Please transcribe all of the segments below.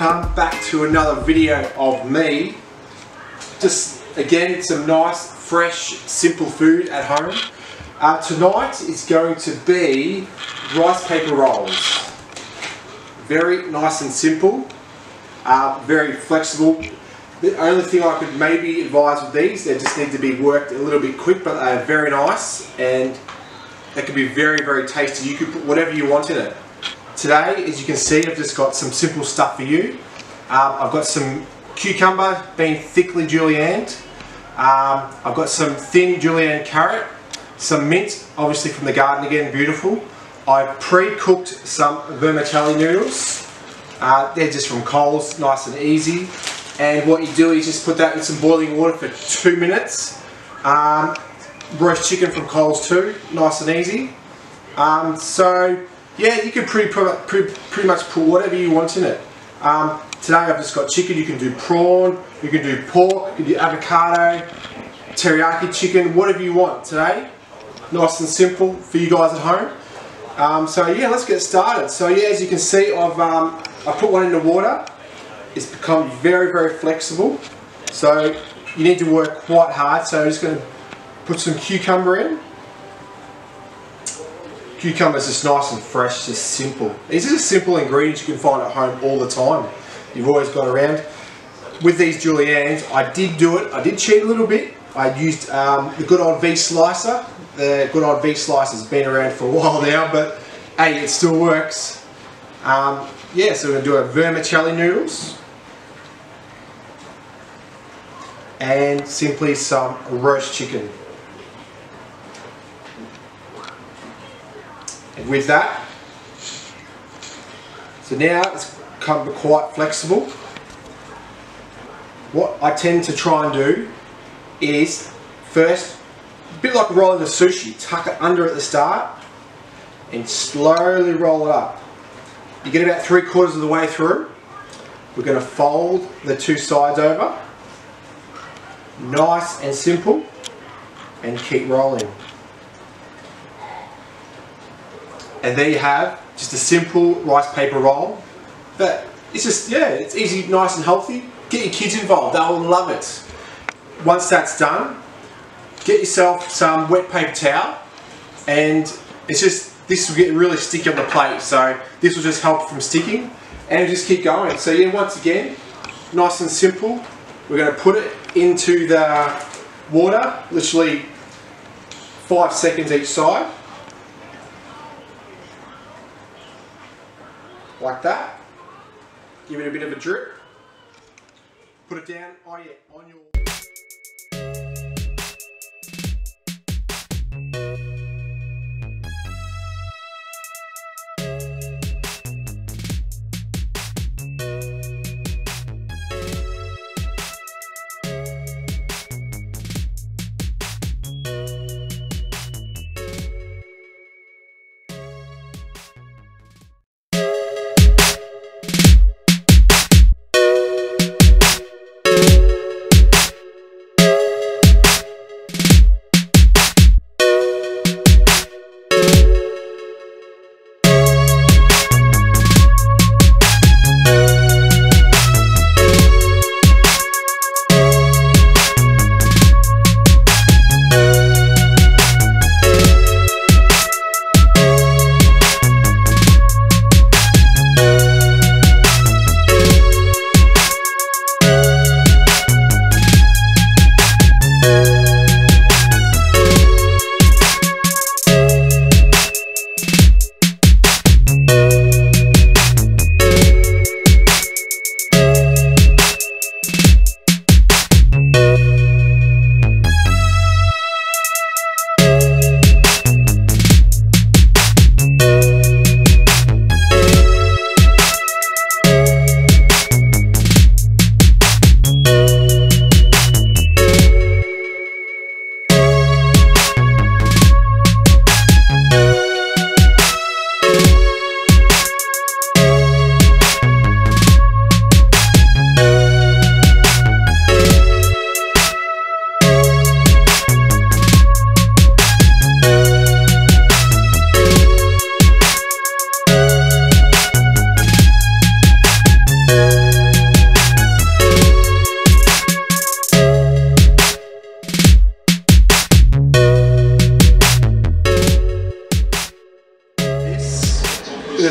welcome back to another video of me. Just again, some nice, fresh, simple food at home. Uh, tonight is going to be rice paper rolls. Very nice and simple, uh, very flexible. The only thing I could maybe advise with these, they just need to be worked a little bit quick, but they are very nice and they can be very, very tasty. You could put whatever you want in it. Today, as you can see, I've just got some simple stuff for you. Um, I've got some cucumber being thickly julienned. Um, I've got some thin julienne carrot, some mint, obviously from the garden again, beautiful. I've pre-cooked some vermicelli noodles. Uh, they're just from Coles, nice and easy. And what you do is just put that in some boiling water for two minutes. Um, roast chicken from Coles too, nice and easy. Um, so yeah, you can pretty, pretty, pretty much put whatever you want in it. Um, today I've just got chicken, you can do prawn, you can do pork, you can do avocado, teriyaki chicken, whatever you want today. Nice and simple for you guys at home. Um, so yeah, let's get started. So yeah, as you can see, I've um, I put one in the water. It's become very, very flexible. So you need to work quite hard. So I'm just going to put some cucumber in. Cucumber's just nice and fresh, just simple. These are just simple ingredients you can find at home all the time. You've always got around. With these juliennes, I did do it, I did cheat a little bit. I used um, the good old V-Slicer. The good old V-Slicer's been around for a while now, but hey, it still works. Um, yeah, so we're to do our vermicelli noodles. And simply some roast chicken. With that. So now it's become quite flexible. What I tend to try and do is first, a bit like rolling a sushi, tuck it under at the start and slowly roll it up. You get about three quarters of the way through. We're going to fold the two sides over. Nice and simple and keep rolling. And there you have just a simple rice paper roll. But it's just, yeah, it's easy, nice and healthy. Get your kids involved, they'll love it. Once that's done, get yourself some wet paper towel and it's just, this will get really sticky on the plate. So this will just help from sticking and just keep going. So yeah, once again, nice and simple. We're going to put it into the water, literally five seconds each side. Like that. Give it a bit of a drip. Put it down oh yeah, on your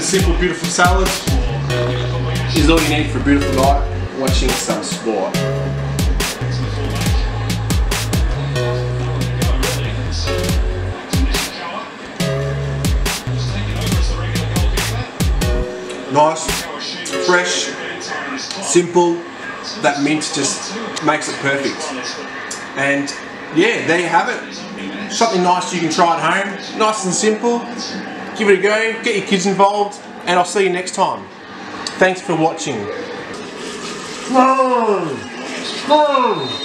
simple, beautiful salad is all you need for a beautiful night watching some sport. Nice, fresh, simple. That mint just makes it perfect. And yeah, there you have it. Something nice you can try at home. Nice and simple. Give it a go, get your kids involved, and I'll see you next time. Thanks for watching. Mm. Mm.